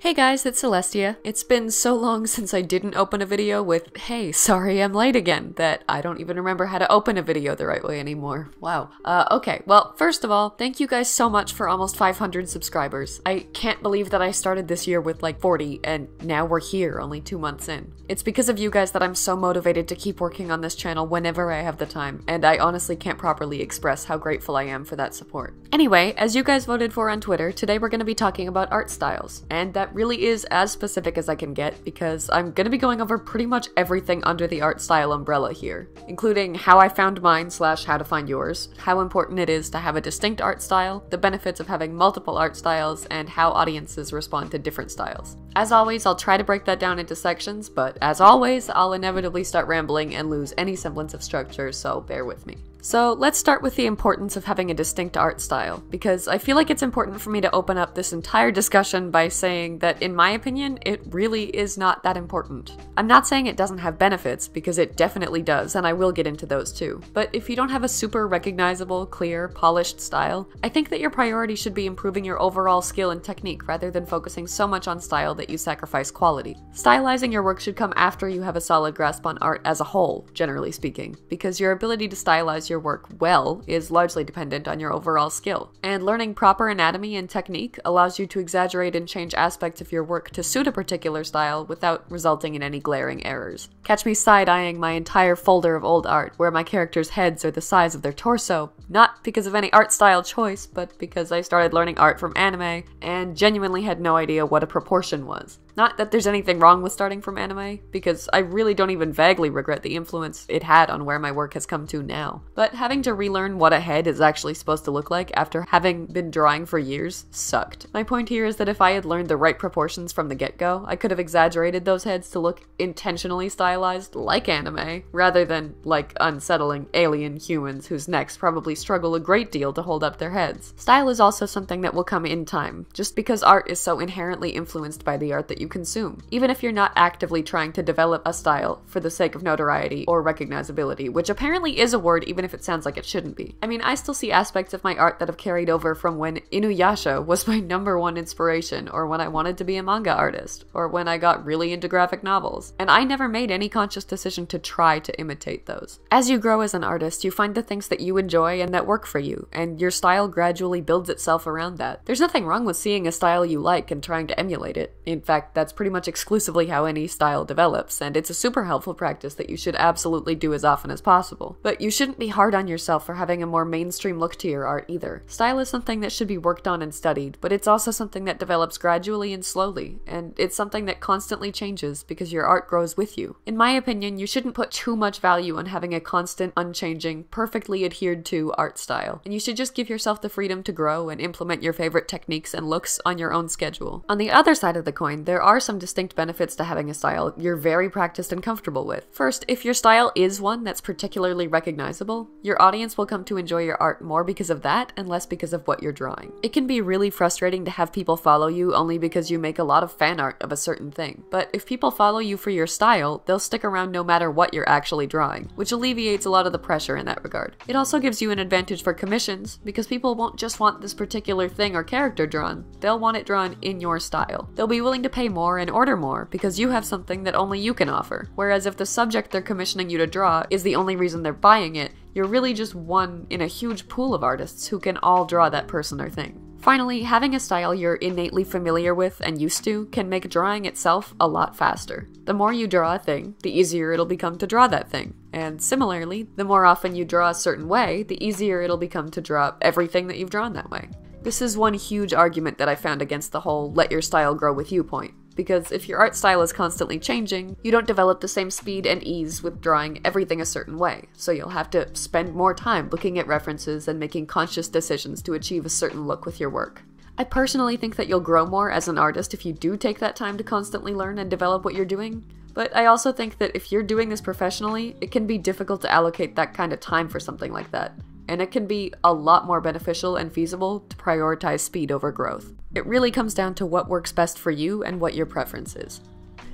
Hey guys, it's Celestia. It's been so long since I didn't open a video with, hey, sorry I'm late again, that I don't even remember how to open a video the right way anymore. Wow. Uh, okay, well, first of all, thank you guys so much for almost 500 subscribers. I can't believe that I started this year with like 40, and now we're here, only two months in. It's because of you guys that I'm so motivated to keep working on this channel whenever I have the time, and I honestly can't properly express how grateful I am for that support. Anyway, as you guys voted for on Twitter, today we're going to be talking about art styles, and that really is as specific as I can get because I'm gonna be going over pretty much everything under the art style umbrella here, including how I found mine slash how to find yours, how important it is to have a distinct art style, the benefits of having multiple art styles, and how audiences respond to different styles. As always, I'll try to break that down into sections, but as always, I'll inevitably start rambling and lose any semblance of structure, so bear with me. So let's start with the importance of having a distinct art style, because I feel like it's important for me to open up this entire discussion by saying that, in my opinion, it really is not that important. I'm not saying it doesn't have benefits, because it definitely does, and I will get into those too. But if you don't have a super recognizable, clear, polished style, I think that your priority should be improving your overall skill and technique rather than focusing so much on style that you sacrifice quality. Stylizing your work should come after you have a solid grasp on art as a whole, generally speaking, because your ability to stylize your work well is largely dependent on your overall skill. And learning proper anatomy and technique allows you to exaggerate and change aspects of your work to suit a particular style without resulting in any glaring errors. Catch me side eyeing my entire folder of old art where my characters' heads are the size of their torso, not because of any art style choice, but because I started learning art from anime and genuinely had no idea what a proportion was. Not that there's anything wrong with starting from anime, because I really don't even vaguely regret the influence it had on where my work has come to now. But having to relearn what a head is actually supposed to look like after having been drawing for years sucked. My point here is that if I had learned the right proportions from the get go, I could have exaggerated those heads to look intentionally stylized like anime, rather than like unsettling alien humans whose necks probably struggle a great deal to hold up their heads. Style is also something that will come in time, just because art is so inherently influenced by the art that you consume, even if you're not actively trying to develop a style for the sake of notoriety or recognizability, which apparently is a word even if it sounds like it shouldn't be. I mean, I still see aspects of my art that have carried over from when Inuyasha was my number one inspiration, or when I wanted to be a manga artist, or when I got really into graphic novels, and I never made any conscious decision to try to imitate those. As you grow as an artist, you find the things that you enjoy and that work for you, and your style gradually builds itself around that. There's nothing wrong with seeing a style you like and trying to emulate it. In fact, that's pretty much exclusively how any style develops, and it's a super helpful practice that you should absolutely do as often as possible. But you shouldn't be hard on yourself for having a more mainstream look to your art either. Style is something that should be worked on and studied, but it's also something that develops gradually and slowly, and it's something that constantly changes because your art grows with you. In my opinion, you shouldn't put too much value on having a constant, unchanging, perfectly adhered to art style, and you should just give yourself the freedom to grow and implement your favorite techniques and looks on your own schedule. On the other side of the coin, there are some distinct benefits to having a style you're very practiced and comfortable with. First, if your style is one that's particularly recognizable, your audience will come to enjoy your art more because of that and less because of what you're drawing. It can be really frustrating to have people follow you only because you make a lot of fan art of a certain thing, but if people follow you for your style, they'll stick around no matter what you're actually drawing, which alleviates a lot of the pressure in that regard. It also gives you an advantage for commissions because people won't just want this particular thing or character drawn, they'll want it drawn in your style. They'll be willing to pay more and order more because you have something that only you can offer. Whereas if the subject they're commissioning you to draw is the only reason they're buying it, you're really just one in a huge pool of artists who can all draw that person or thing. Finally, having a style you're innately familiar with and used to can make drawing itself a lot faster. The more you draw a thing, the easier it'll become to draw that thing. And similarly, the more often you draw a certain way, the easier it'll become to draw everything that you've drawn that way. This is one huge argument that I found against the whole let your style grow with you point because if your art style is constantly changing, you don't develop the same speed and ease with drawing everything a certain way, so you'll have to spend more time looking at references and making conscious decisions to achieve a certain look with your work. I personally think that you'll grow more as an artist if you do take that time to constantly learn and develop what you're doing, but I also think that if you're doing this professionally, it can be difficult to allocate that kind of time for something like that and it can be a lot more beneficial and feasible to prioritize speed over growth. It really comes down to what works best for you and what your preference is.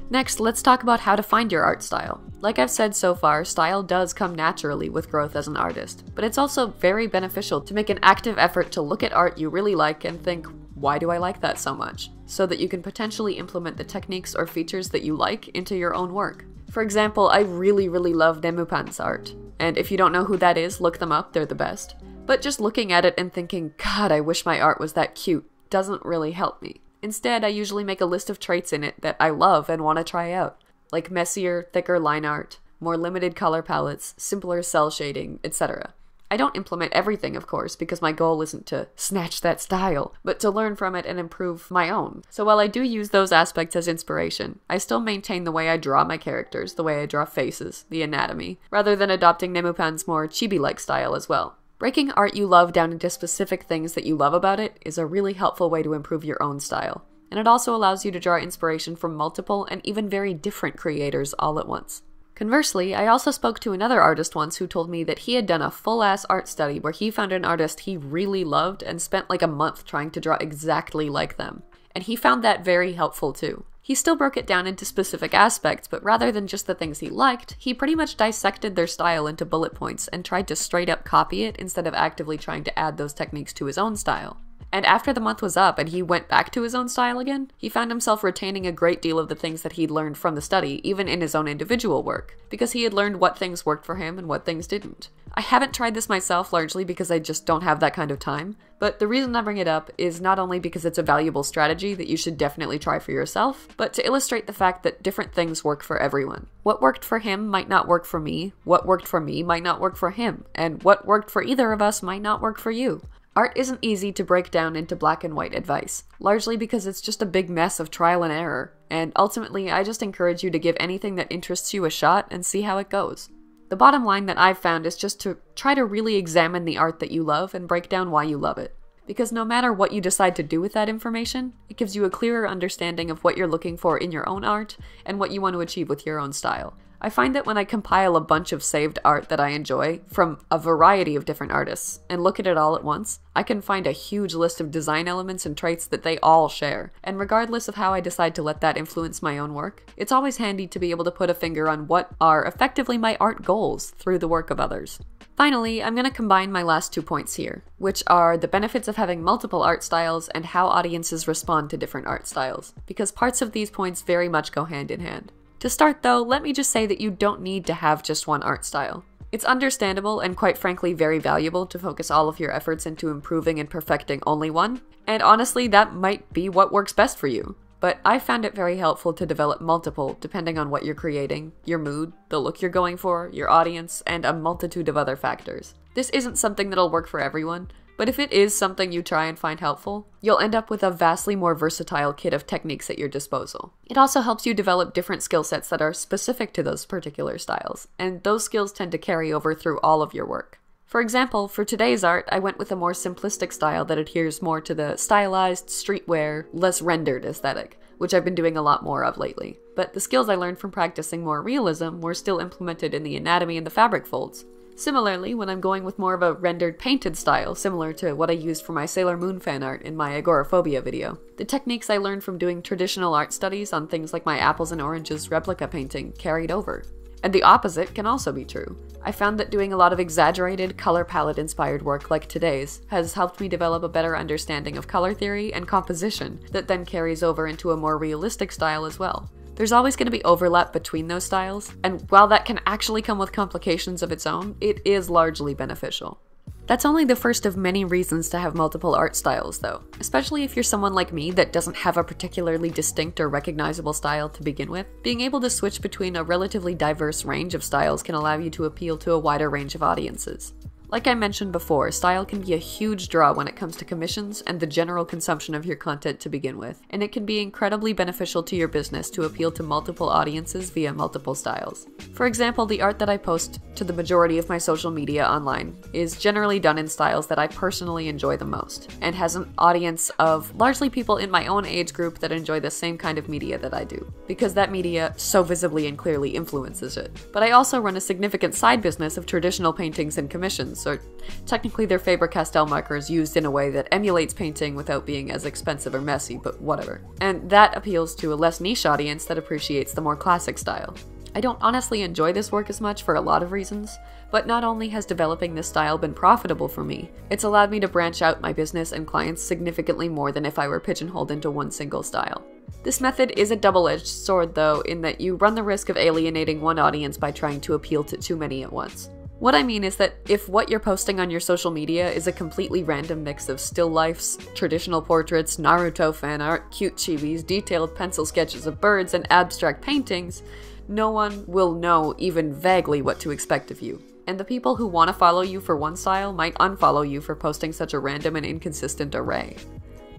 Next, let's talk about how to find your art style. Like I've said so far, style does come naturally with growth as an artist, but it's also very beneficial to make an active effort to look at art you really like and think, why do I like that so much? so that you can potentially implement the techniques or features that you like into your own work. For example, I really, really love Nemupan's art, and if you don't know who that is, look them up, they're the best. But just looking at it and thinking, God, I wish my art was that cute, doesn't really help me. Instead, I usually make a list of traits in it that I love and want to try out, like messier, thicker line art, more limited color palettes, simpler cel shading, etc. I don't implement everything, of course, because my goal isn't to snatch that style, but to learn from it and improve my own. So while I do use those aspects as inspiration, I still maintain the way I draw my characters, the way I draw faces, the anatomy, rather than adopting Nemupan's more chibi like style as well. Breaking art you love down into specific things that you love about it is a really helpful way to improve your own style. And it also allows you to draw inspiration from multiple and even very different creators all at once. Conversely, I also spoke to another artist once who told me that he had done a full ass art study where he found an artist he really loved and spent like a month trying to draw exactly like them. And he found that very helpful too. He still broke it down into specific aspects, but rather than just the things he liked, he pretty much dissected their style into bullet points and tried to straight up copy it instead of actively trying to add those techniques to his own style. And after the month was up and he went back to his own style again, he found himself retaining a great deal of the things that he'd learned from the study, even in his own individual work, because he had learned what things worked for him and what things didn't. I haven't tried this myself largely because I just don't have that kind of time, but the reason I bring it up is not only because it's a valuable strategy that you should definitely try for yourself, but to illustrate the fact that different things work for everyone. What worked for him might not work for me, what worked for me might not work for him, and what worked for either of us might not work for you. Art isn't easy to break down into black and white advice, largely because it's just a big mess of trial and error, and ultimately, I just encourage you to give anything that interests you a shot and see how it goes. The bottom line that I've found is just to try to really examine the art that you love and break down why you love it. Because no matter what you decide to do with that information, it gives you a clearer understanding of what you're looking for in your own art and what you want to achieve with your own style. I find that when I compile a bunch of saved art that I enjoy from a variety of different artists and look at it all at once, I can find a huge list of design elements and traits that they all share. And regardless of how I decide to let that influence my own work, it's always handy to be able to put a finger on what are effectively my art goals through the work of others. Finally, I'm going to combine my last two points here, which are the benefits of having multiple art styles and how audiences respond to different art styles, because parts of these points very much go hand in hand. To start though, let me just say that you don't need to have just one art style. It's understandable and quite frankly very valuable to focus all of your efforts into improving and perfecting only one, and honestly, that might be what works best for you. But I found it very helpful to develop multiple depending on what you're creating, your mood, the look you're going for, your audience, and a multitude of other factors. This isn't something that'll work for everyone, but if it is something you try and find helpful, you'll end up with a vastly more versatile kit of techniques at your disposal. It also helps you develop different skill sets that are specific to those particular styles, and those skills tend to carry over through all of your work. For example, for today's art, I went with a more simplistic style that adheres more to the stylized, streetwear, less rendered aesthetic, which I've been doing a lot more of lately. But the skills I learned from practicing more realism were still implemented in the anatomy and the fabric folds, Similarly, when I'm going with more of a rendered painted style, similar to what I used for my Sailor Moon fan art in my agoraphobia video, the techniques I learned from doing traditional art studies on things like my apples and oranges replica painting carried over. And the opposite can also be true. I found that doing a lot of exaggerated, color palette inspired work like today's has helped me develop a better understanding of color theory and composition that then carries over into a more realistic style as well. There's always going to be overlap between those styles, and while that can actually come with complications of its own, it is largely beneficial. That's only the first of many reasons to have multiple art styles, though, especially if you're someone like me that doesn't have a particularly distinct or recognizable style to begin with. Being able to switch between a relatively diverse range of styles can allow you to appeal to a wider range of audiences. Like I mentioned before, style can be a huge draw when it comes to commissions and the general consumption of your content to begin with, and it can be incredibly beneficial to your business to appeal to multiple audiences via multiple styles. For example, the art that I post to the majority of my social media online is generally done in styles that I personally enjoy the most, and has an audience of largely people in my own age group that enjoy the same kind of media that I do, because that media so visibly and clearly influences it. But I also run a significant side business of traditional paintings and commissions or technically they're Faber-Castell markers used in a way that emulates painting without being as expensive or messy, but whatever. And that appeals to a less niche audience that appreciates the more classic style. I don't honestly enjoy this work as much for a lot of reasons, but not only has developing this style been profitable for me, it's allowed me to branch out my business and clients significantly more than if I were pigeonholed into one single style. This method is a double edged sword, though, in that you run the risk of alienating one audience by trying to appeal to too many at once. What I mean is that if what you're posting on your social media is a completely random mix of still lifes, traditional portraits, Naruto fan art, cute chibis, detailed pencil sketches of birds, and abstract paintings, no one will know even vaguely what to expect of you. And the people who want to follow you for one style might unfollow you for posting such a random and inconsistent array.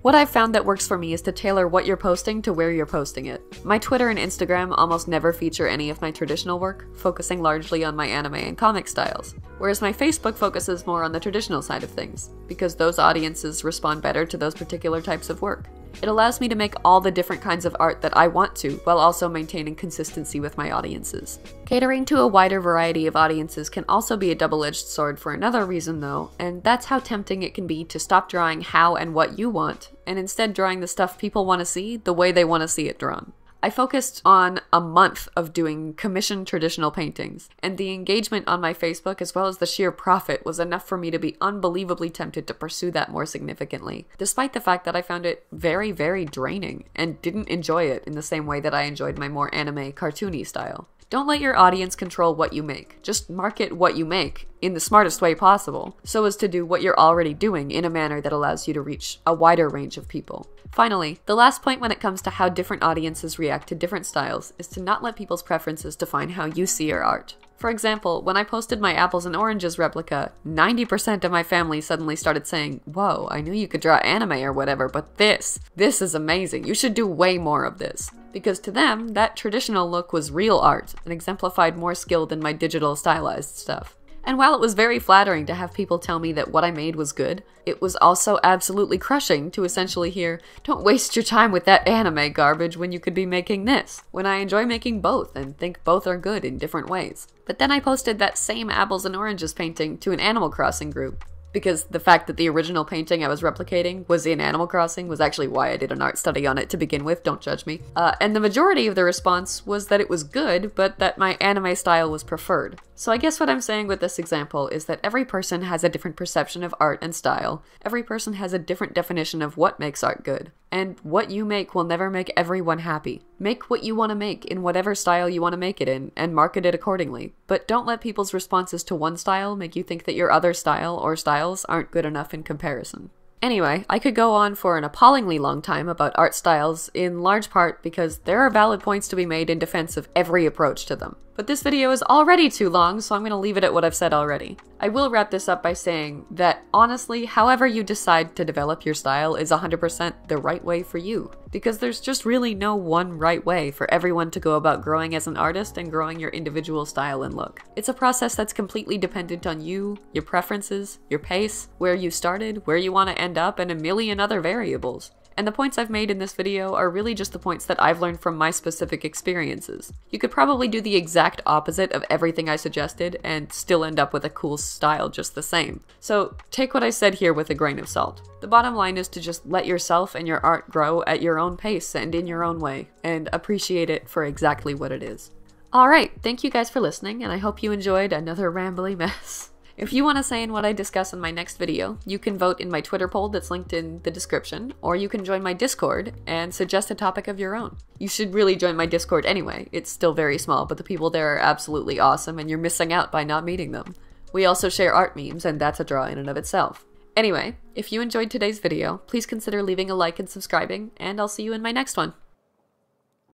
What I've found that works for me is to tailor what you're posting to where you're posting it. My Twitter and Instagram almost never feature any of my traditional work, focusing largely on my anime and comic styles, whereas my Facebook focuses more on the traditional side of things, because those audiences respond better to those particular types of work. It allows me to make all the different kinds of art that I want to, while also maintaining consistency with my audiences. Catering to a wider variety of audiences can also be a double edged sword for another reason, though, and that's how tempting it can be to stop drawing how and what you want, and instead drawing the stuff people want to see the way they want to see it drawn. I focused on a month of doing commissioned traditional paintings, and the engagement on my Facebook as well as the sheer profit was enough for me to be unbelievably tempted to pursue that more significantly, despite the fact that I found it very, very draining and didn't enjoy it in the same way that I enjoyed my more anime, cartoony style. Don't let your audience control what you make. Just market what you make in the smartest way possible, so as to do what you're already doing in a manner that allows you to reach a wider range of people. Finally, the last point when it comes to how different audiences react to different styles is to not let people's preferences define how you see your art. For example, when I posted my apples and oranges replica, 90% of my family suddenly started saying, Whoa, I knew you could draw anime or whatever, but this, this is amazing. You should do way more of this. Because to them, that traditional look was real art and exemplified more skill than my digital stylized stuff. And while it was very flattering to have people tell me that what I made was good, it was also absolutely crushing to essentially hear, don't waste your time with that anime garbage when you could be making this, when I enjoy making both and think both are good in different ways. But then I posted that same apples and oranges painting to an Animal Crossing group, because the fact that the original painting I was replicating was in Animal Crossing was actually why I did an art study on it to begin with, don't judge me. Uh, and the majority of the response was that it was good, but that my anime style was preferred. So I guess what I'm saying with this example is that every person has a different perception of art and style, every person has a different definition of what makes art good, and what you make will never make everyone happy. Make what you want to make in whatever style you want to make it in, and market it accordingly. But don't let people's responses to one style make you think that your other style or styles aren't good enough in comparison. Anyway, I could go on for an appallingly long time about art styles, in large part because there are valid points to be made in defense of every approach to them. But this video is already too long, so I'm going to leave it at what I've said already. I will wrap this up by saying that honestly, however you decide to develop your style is 100% the right way for you. Because there's just really no one right way for everyone to go about growing as an artist and growing your individual style and look. It's a process that's completely dependent on you, your preferences, your pace, where you started, where you want to end up, and a million other variables. And the points I've made in this video are really just the points that I've learned from my specific experiences. You could probably do the exact opposite of everything I suggested and still end up with a cool style just the same. So take what I said here with a grain of salt. The bottom line is to just let yourself and your art grow at your own pace and in your own way, and appreciate it for exactly what it is. Alright, thank you guys for listening, and I hope you enjoyed another rambly mess. If you want to say in what I discuss in my next video, you can vote in my Twitter poll that's linked in the description, or you can join my Discord and suggest a topic of your own. You should really join my Discord anyway. It's still very small, but the people there are absolutely awesome and you're missing out by not meeting them. We also share art memes, and that's a draw in and of itself. Anyway, if you enjoyed today's video, please consider leaving a like and subscribing, and I'll see you in my next one.